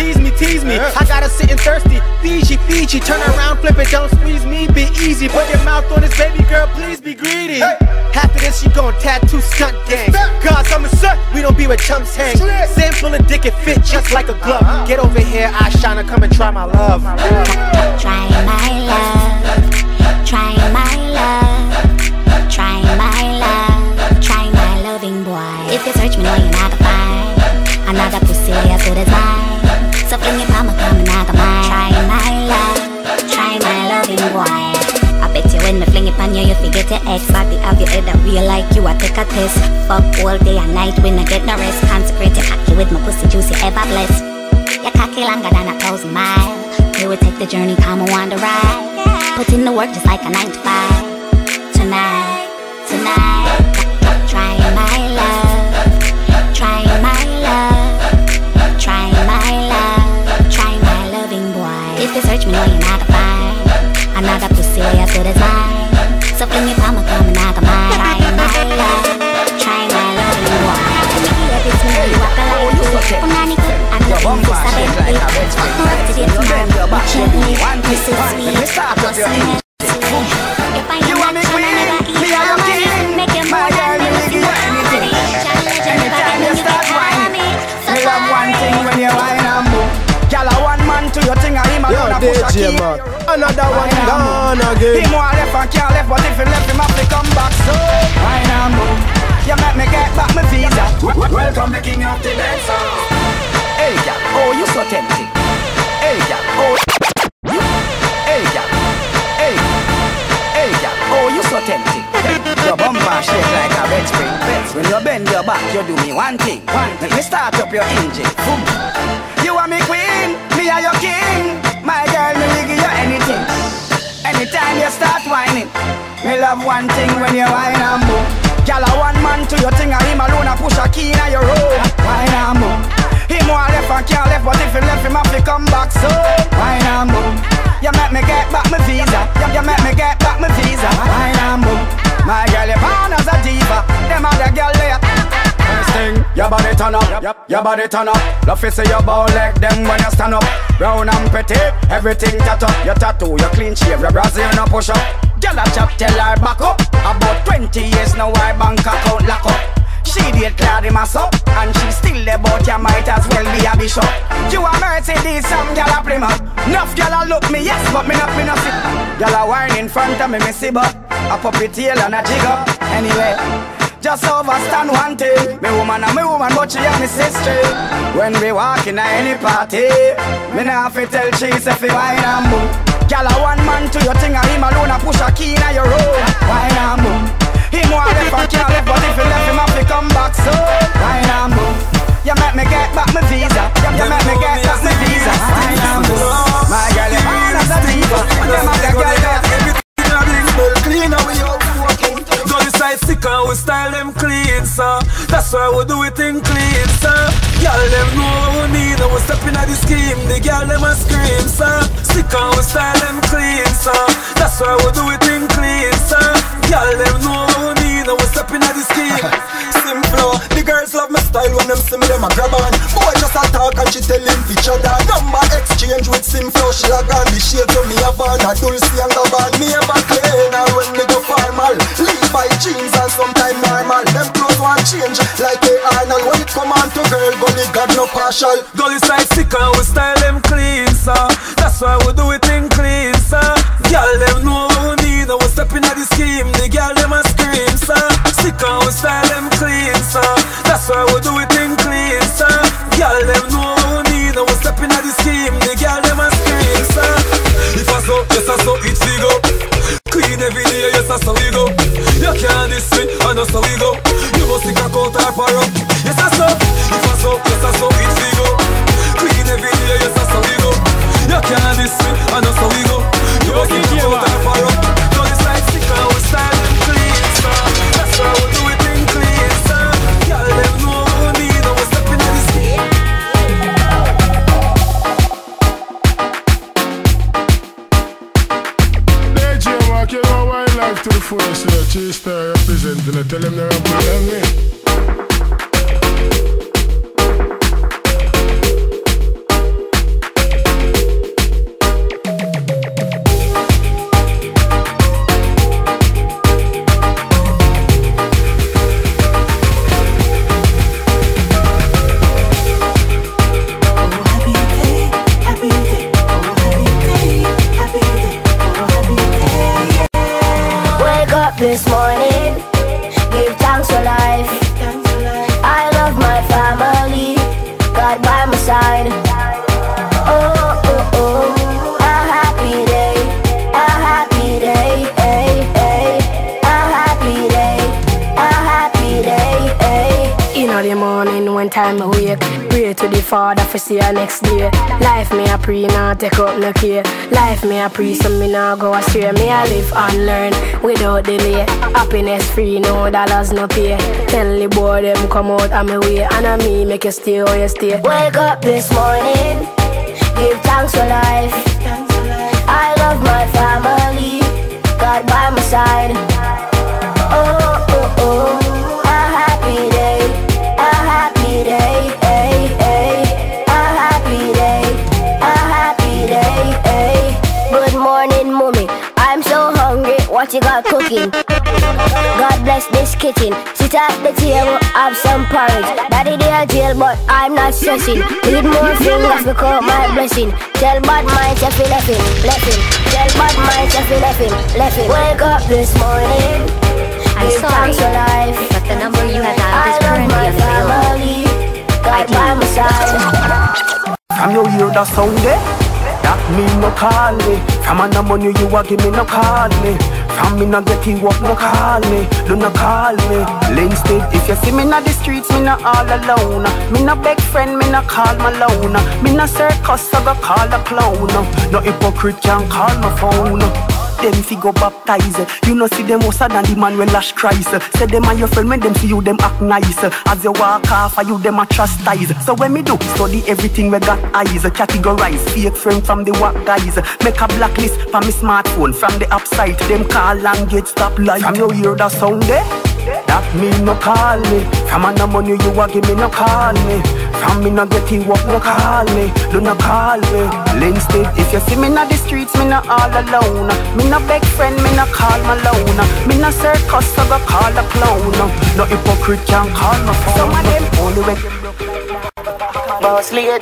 tease me, tease me. I gotta sit sitting thirsty. Fiji, Fiji, turn around, flip it, don't squeeze me. Be easy, put your mouth on this baby girl, please be greedy. After this, she gon' tattoo stunt gang. Cause I'm a son, we don't be where chumps hang. Sand full of dick, it fit just like a glove. Get over here, I shine, come and try my love. Try my love, try my love, try my love, try my loving boy. If you search me, know you're not gonna find another pussy bring your mama coming out of mine Try my love, try my loving wine I bet you when me fling it on you, you forget your ex. Body have your head that real like you, I take a test. Fuck all day and night when I get no rest. Consecrate cocky with my pussy juice, you ever blessed Your cocky longer than a thousand miles. You would take the journey, come and wander ride Put in the work just like a 9 to 5 search me, know you're not gonna find another pussy as good as mine. So fling it, come and I mine. Try my love, try my loving boy. Let me hear this, me you walk like you. Unani good, I know you miss a Bentley. Work today, tomorrow, but gently. This is sweet, you're sweet. You want me queen, me are your king. My DJ man, another one gone again. Him want left and can't left, but if he left, him have to come back. So wine and move. You make me get back my visa. Welcome the king of the dance. Hey, girl, oh you so tempting. Hey, girl, oh. You bend your back, you do me one thing. Let me start up your engine. Boom. You are me queen, me are your king. My girl, me will give you anything. Anytime you start whining, me love one thing when you whine and move. Girl, a one man to your thing, and him alone a push a key in your road. Whine and move. Him want left and can't left, but if he left, him have to come back. So whine and move. You make me get back my visa. You, make me get back my visa. Whine and move. My girl, you born as a diva. Them other girl there. First thing, your body turn up, yep, your body turn up. Love see your bow leg them when you stand up. Brown and pretty, everything tattoo. Your tattoo, your clean shave, your brazil no push up. Girl a chop, tell her back up. About 20 years now, I bank account lock up. She did Claudia mass up And she still there but you might as well be a bishop You a Mercedes, some gal a Plymouth Enough gal a look me, yes, but me not me not sit Gal a wine in front of me, me see but A puppy tail and a jig up Anyway, just overstand one thing. Me woman and me woman but she and me sister. When we walk in a any party Me nah fi tell she if fi wine and move Gal a one man to your thing and him alone a push a key in your road Wine and move Him want left and can't left but if he left him have to come back so. Wine and move You make me get back my visa. You, you make me get back my visa. Wine and move My girl you born as a diva. Them other girl there clean and we out fucking Go the side sick and we style them clean, sir. That's why we do it in clean, sir. Y'all them know what we need and we step in at the scheme. The girl them a scream, sir. Sick and we style them clean, sir. That's why we do it in clean, sir. Y'all them know what we need and we step in at the scheme. Simple, the girls love my style when them see me them a grab on Boy just a talk and she tell him each other Number exchange with Simflow, she a gone The shade to me a van, a Dolce and Gabbana Me ever clean her when me go formal. Leave by jeans and sometime normal. Them clothes want change like a Arnold When it come on to girl, gully got no partial. Gully side sick and we style them clean, sir. That's why we do it in clean, sir. Girl them know what we need we step in at the scheme. The girl them a scream, sir. Sick and we style them clean, sir That's why we do it A and learn without delay Happiness free, no dollars, no pay Tell the boy them come out of my way And a me make you stay where you stay Wake up this morning, give thanks for life. I love my family, God by my side. This kitchen. Sit at the table, have some porridge. Daddy they are jail, but I'm not stressing. Need more fingers to count my blessing. Tell bad minds if you left him, left him. Tell bad minds if you left him, left him. Wake up this morning. I'm give sorry, thanks for life. but the number you have I dialed is love currently my unavailable. family. God by my side. From you hear that sound there? That me no call me. From a no money you a give me no call me. From me no get you up no call me. Do no call me. Instead, if you see me na the streets, me no all alone. Me no beg friend, me no call my loan. Me no circus, I go call a clown. No hypocrite can call my phone. Them fi go baptize. You know see them worse than the man when lash Christ. Say them and your friend when them see you them act nice. As you walk off I you them a chastise. So when me do study everything we got eyes. Categorize fake friend from the what guys. Make a blacklist for me smartphone From the upside. Them call get stop light. From you hear that sound there? That me no call me. From a no money you a give me no call me. From me no get you up no call me. Do no call me. Instead if you see me na the streets me no all alone. Me no beg friend me no call my loan Me no circus I go call a clown. No hypocrite can call my phone. Some of them only when Boss lady.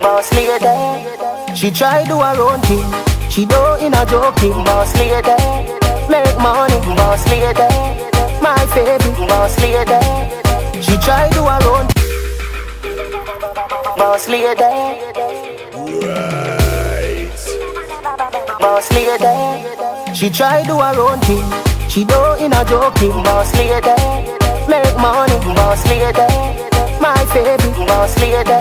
Boss lady. She try do her own thing. She don't in a joking. Boss lady. Make money. Boss lady. My baby. Boss lady. She try do her own. Boss lady. Boss lady. She try do her own thing. She do in a joking. Boss lady. Make money. Boss lady. My baby. Boss lady.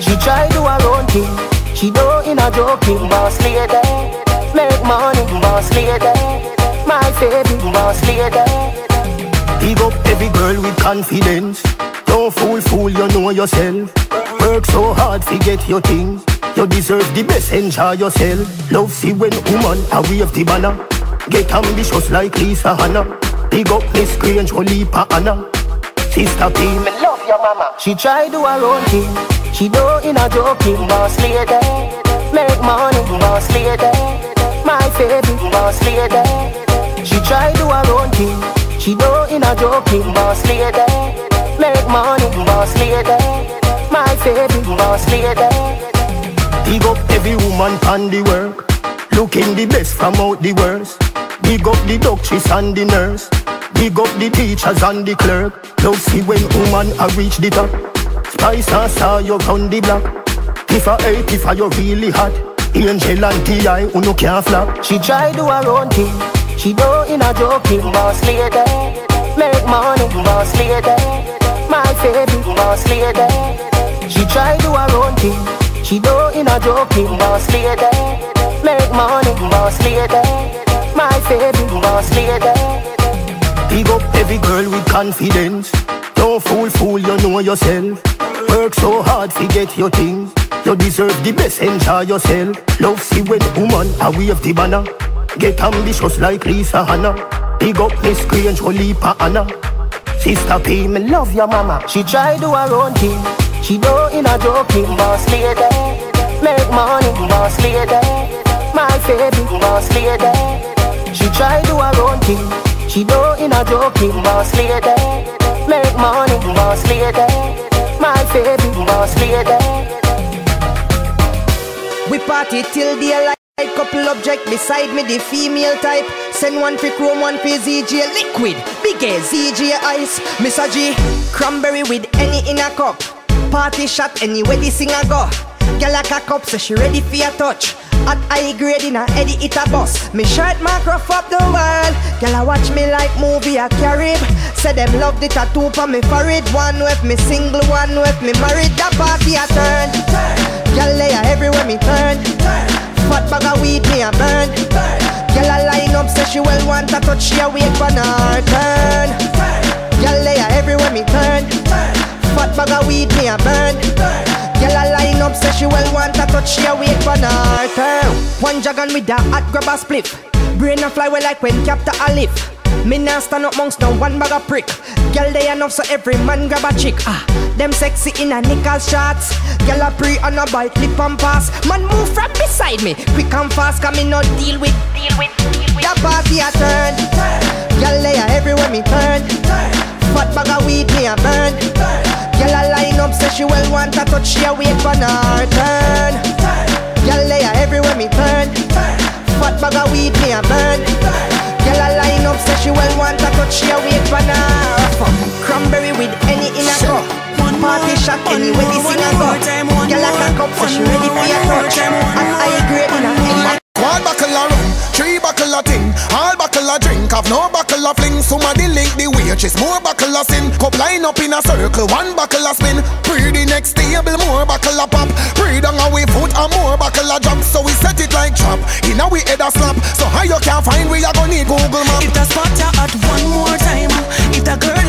She try do her own thing. She do in a joking. Boss lady. Make money. Boss lady. My baby. Boss lady. Big up every girl with confidence. Don't fool, fool, you know yourself. Work so hard to get your things. You deserve the best, enjoy yourself. Love see when woman a wave the banner. Get ambitious like Lisa Hanna. Big up Miss Grange, Olipa Anna. Sister P, me love your mama. She try do her own thing. She do in a joking. Boss lady. Make money. Boss lady. My baby. Boss lady. She try do her own thing. She do in a joking. Boss lady. Make money. Boss lady. My baby. Boss lady. Big up every woman on the work. Looking the best from out the worst. Big up the doctors and the nurse. Big up the teachers and the clerk. Love see when woman a reach the top. Spice and star you round the block. If I hate, if I you really hot. Angel and T.I. who no can't flop. She try do her own thing. She do in a joking. Boss lady. Make money. Boss lady. My baby. Boss lady. She try do her own thing. She do in a joking. Boss lady. Make money. Boss lady. My baby. Boss lady. Big up every girl with confidence. Don't fool, fool, you know yourself. Work so hard to get your things. You deserve the best, enjoy yourself. Love see when woman a wave the banner. Get ambitious like Lisa Hanna. Big up Miss Grange, Olipa Anna. Sister P, me love your mama. She try do her own thing. She do in a joking. Boss lady. Make money. Boss lady. My baby. Boss lady. She try do her own thing. She do in a joking. Boss lady. Make money. Boss lady. My baby. Boss lady. We party till daylight. Couple object beside me, the female type. Send one for chrome, one for ZJ liquid. Big A ZJ ice. Mr. G, cranberry with any in a cup. Party shot anywhere the singer go. Girl like a cup, so she ready for your touch. At high grade in a Eddie it a bus. Me shirt mark up the world. Girl I watch me like movie a Carib. Say them love the tattoo for me forehead. One with me single, one with me married. The party a turn. Girl lay everywhere me turn. Fat bag of weed me a burn. Girl a line up say she well want a touch. She a wait for her turn. Girl lay everywhere me turn. Fat bag of weed me a burn. Girl a line up say she well want a touch. She a wait for her turn. One dragon with a hot grab a spliff. Brain a fly well like when captor a lift. Me nah stand up monks no one bag of prick. Girl they enough so every man grab a chick. Ah, them sexy in a knickers shots. Girl a pre on a bite lip and pass. Man move from beside me, quick and fast. Come me no deal with, deal with, deal with. The party a turn. Girl they are everywhere me turn. turn. Fat bag of weed me a burn. Girl a line up say she well want a touch. She a wait for her turn. Girl they are everywhere me turn. Fat bag of weed me a burn. Girl a line up say she well want a touch. She a wait for her. Cranberry with any in a cup. Party shot anywhere the singer go. Girl a cock up so she ready for your touch. I grade in a One buckle of rum, three buckle of ting, all buckle of drink, have no buckle of fling. Somebody link the wages, more buckle of sin. Cup line up in a circle, one buckle of spin. Pre the next table, more buckle of pop. Pre down away foot and more buckle of drop. So we set it like trap. In a we head a slap. So how you can find we are gonna need Google map. If the spot at one more time, if the girl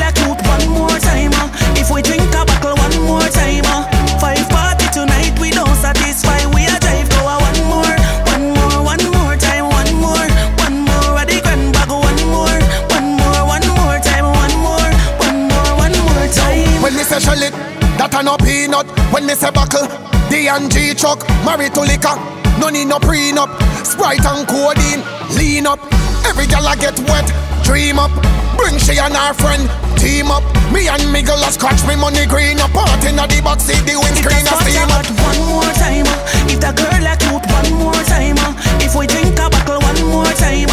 When me say buckle, D and G truck, married to liquor. No need no prenup, Sprite and codeine, lean up. Every gal I get wet, dream up. Bring she and her friend, team up. Me and me girl scratch me money green up. Part in the box, see the windscreen you steam up. one more time, if the girl like you one more time, if we drink a buckle one more time,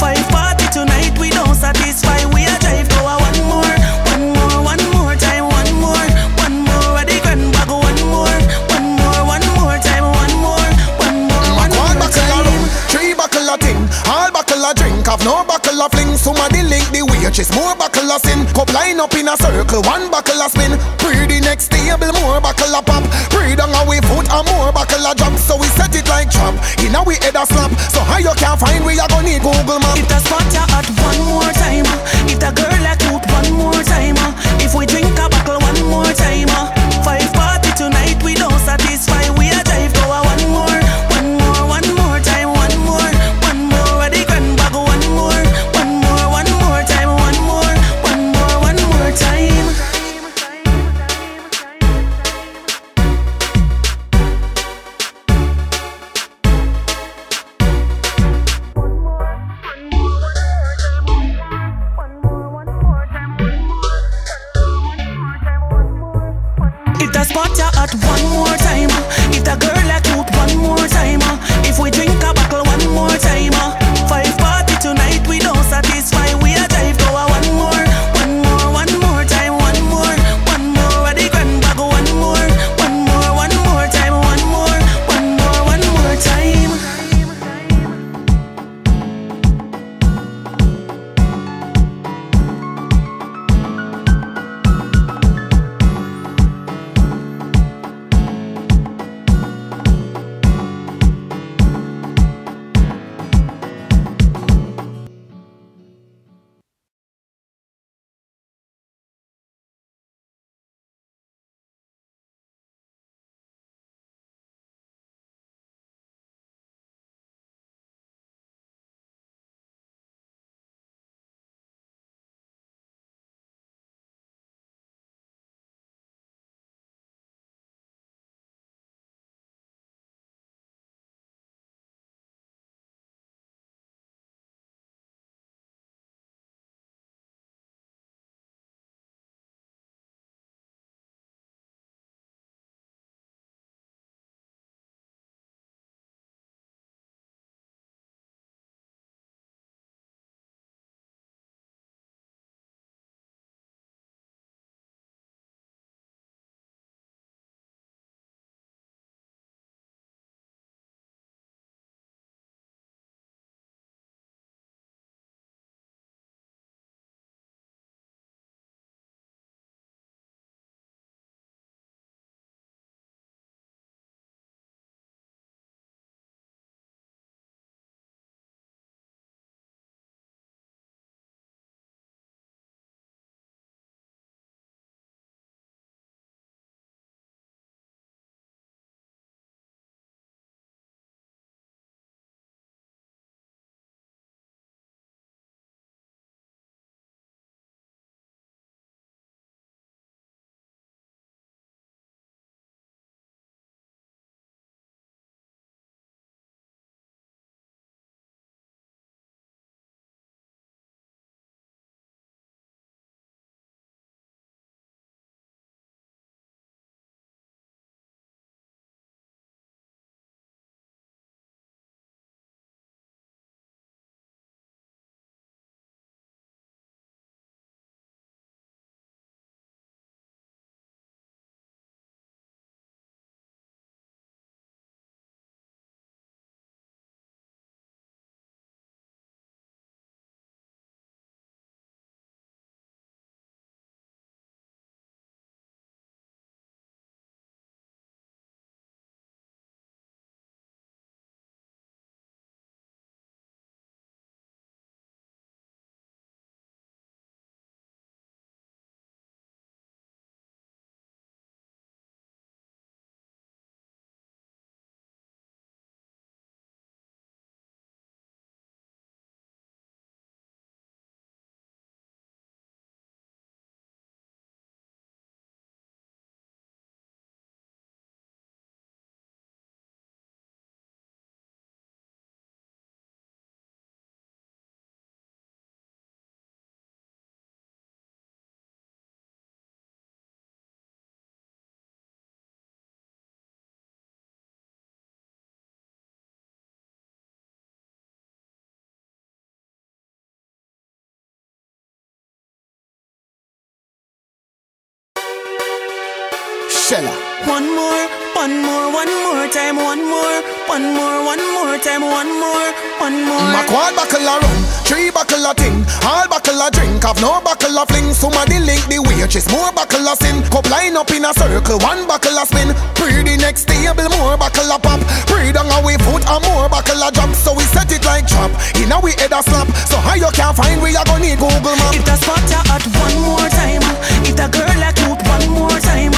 five party tonight we don't satisfy. We a buckle of drink, have no buckle of fling. Somebody link the wages, more buckle of sin. Cup line up in a circle, one buckle of spin. Pre the next table, more buckle of pop. Pre down away foot and more buckle of drop. So we set it like trap. In a we head a slap. So how you can find we are gonna need Google map. If the spot you at one more time, if the girl like you one more time, Michelle. One more, one more, one more time, one more, one more, one more time, one more, one more. My quad buckle a rum, three buckle a ting, all buckle a drink, have no buckle a fling. Somebody link the wages, more buckle a sin. Cup line up in a circle, one buckle a spin. Pre the next table, more buckle a pop. Pre down a we foot, a more buckle a drop. So we set it like trap. In a we head a slap. So how you can find we are gonna need Google map. If the spot ya at one more time, if the girl like cute one more time,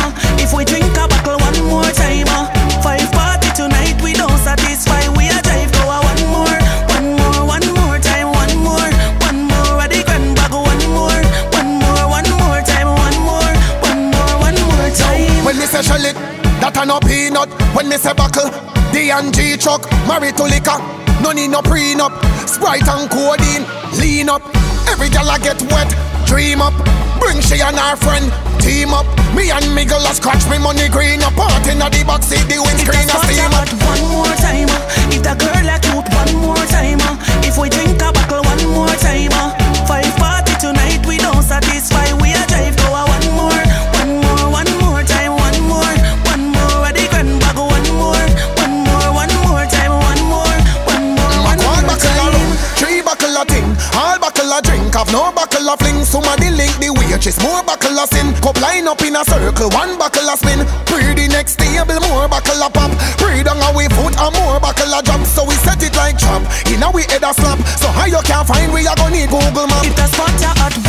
me say buckle, D and G truck, married to liquor. No need no prenup, Sprite and codeine, lean up. Every gal a get wet, dream up. Bring she and her friend, team up. Me and me girl scratch me money green up. Part in the box, see the windscreen a steam up. one more time, uh, if the girl like cute one more time, uh, if we drink a buckle one more time, uh, five party tonight we don't satisfy. We a drive go a a drink, have no buckle a fling. Somebody link the wages, more buckle a sin. Cup line up in a circle, one buckle a spin. Pre the next table, more buckle a pop. Pre down a we foot, a more buckle a drop. So we set it like trap. In a we head a slap. So how you can find we are gonna need Google map. If the spot at